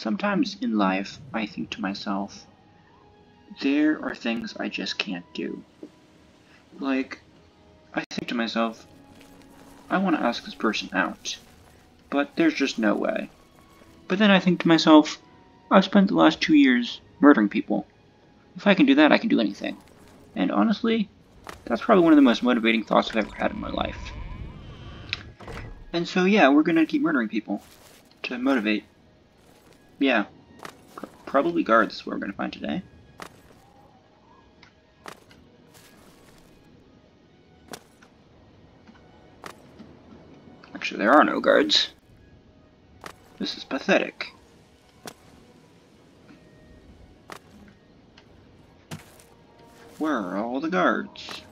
Sometimes in life, I think to myself, there are things I just can't do. Like, I think to myself, I want to ask this person out, but there's just no way. But then I think to myself, I've spent the last two years murdering people. If I can do that, I can do anything. And honestly, that's probably one of the most motivating thoughts I've ever had in my life. And so yeah, we're gonna keep murdering people to motivate. Yeah, pr probably guards is what we're gonna find today. Actually, there are no guards. This is pathetic. Where are all the guards?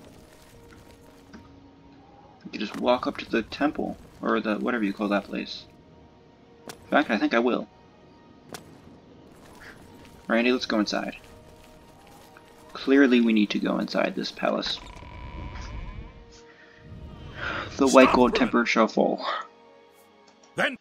You just walk up to the temple, or the whatever you call that place. In fact, I think I will. Randy, let's go inside. Clearly we need to go inside this palace. The white gold temper shall fall. Then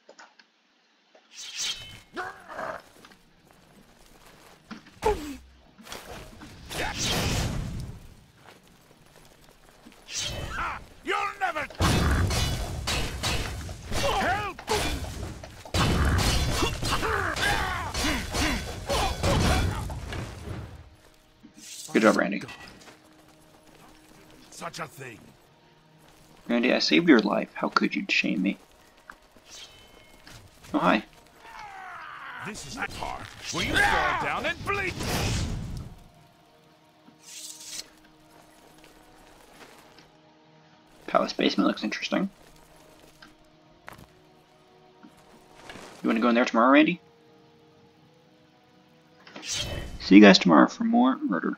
Good job, Randy. Such a thing. Randy, I saved your life. How could you shame me? Oh, hi. This is the part where you fall down and bleed. Palace basement looks interesting. You want to go in there tomorrow, Randy? See you guys tomorrow for more murder.